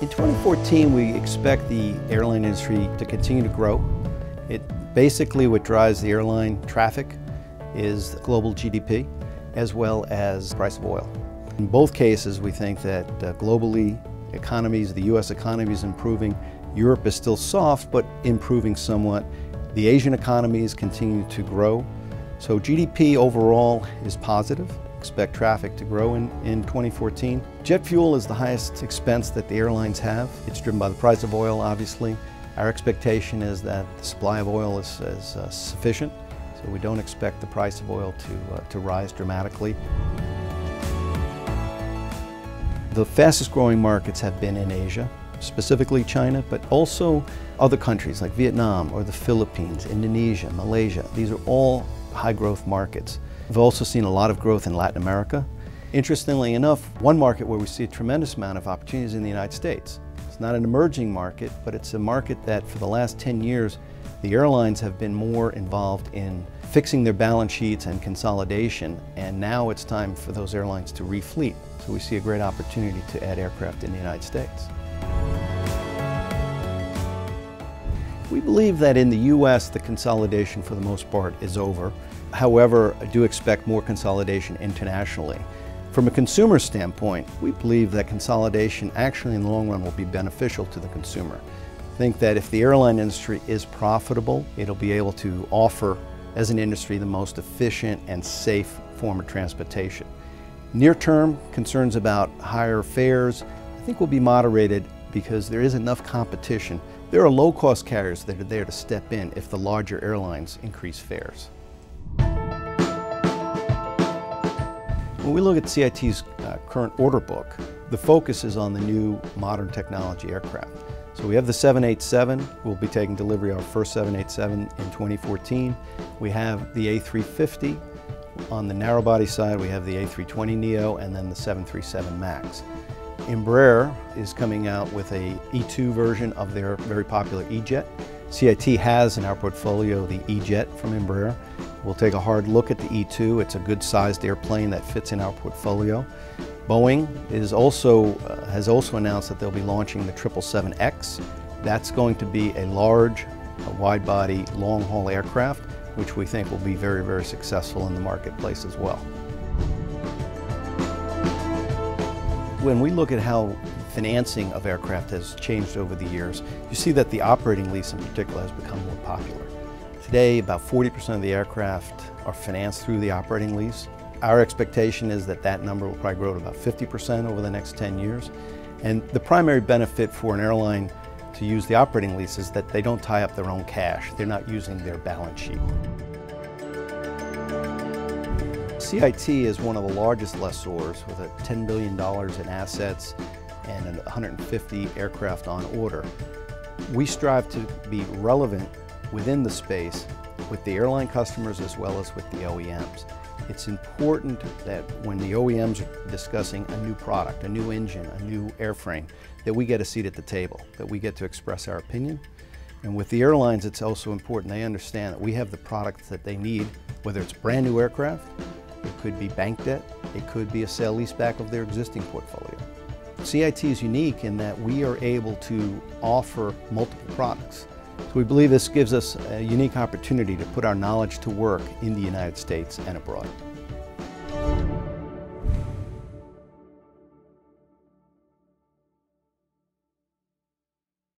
In 2014, we expect the airline industry to continue to grow. It basically what drives the airline traffic is global GDP as well as price of oil. In both cases, we think that uh, globally economies, the U.S. economy is improving. Europe is still soft, but improving somewhat. The Asian economies continue to grow. So GDP overall is positive. Expect traffic to grow in, in 2014. Jet fuel is the highest expense that the airlines have. It's driven by the price of oil, obviously. Our expectation is that the supply of oil is, is uh, sufficient, so we don't expect the price of oil to, uh, to rise dramatically. The fastest growing markets have been in Asia, specifically China, but also other countries like Vietnam or the Philippines, Indonesia, Malaysia. These are all high growth markets. We've also seen a lot of growth in Latin America. Interestingly enough, one market where we see a tremendous amount of opportunities in the United States. It's not an emerging market, but it's a market that for the last 10 years, the airlines have been more involved in fixing their balance sheets and consolidation, and now it's time for those airlines to refleet. So we see a great opportunity to add aircraft in the United States. We believe that in the U.S. the consolidation for the most part is over. However, I do expect more consolidation internationally. From a consumer standpoint, we believe that consolidation actually in the long run will be beneficial to the consumer. I think that if the airline industry is profitable, it'll be able to offer as an industry the most efficient and safe form of transportation. Near term, concerns about higher fares, I think will be moderated because there is enough competition. There are low-cost carriers that are there to step in if the larger airlines increase fares. When we look at CIT's uh, current order book, the focus is on the new modern technology aircraft. So we have the 787, we'll be taking delivery of our first 787 in 2014. We have the A350, on the narrow body side, we have the A320neo and then the 737 MAX. Embraer is coming out with a E2 version of their very popular E-Jet. CIT has in our portfolio the E-Jet from Embraer. We'll take a hard look at the E2. It's a good sized airplane that fits in our portfolio. Boeing is also, uh, has also announced that they'll be launching the 777X. That's going to be a large, wide body, long haul aircraft which we think will be very, very successful in the marketplace as well. When we look at how financing of aircraft has changed over the years, you see that the operating lease in particular has become more popular. Today, about 40% of the aircraft are financed through the operating lease. Our expectation is that that number will probably grow to about 50% over the next 10 years. And the primary benefit for an airline to use the operating leases that they don't tie up their own cash. They're not using their balance sheet. CIT is one of the largest lessors with a $10 billion in assets and 150 aircraft on order. We strive to be relevant within the space with the airline customers as well as with the OEMs. It's important that when the OEMs are discussing a new product, a new engine, a new airframe, that we get a seat at the table, that we get to express our opinion. And with the airlines, it's also important they understand that we have the products that they need, whether it's brand new aircraft, it could be bank debt, it could be a sale leaseback of their existing portfolio. CIT is unique in that we are able to offer multiple products. So we believe this gives us a unique opportunity to put our knowledge to work in the United States and abroad.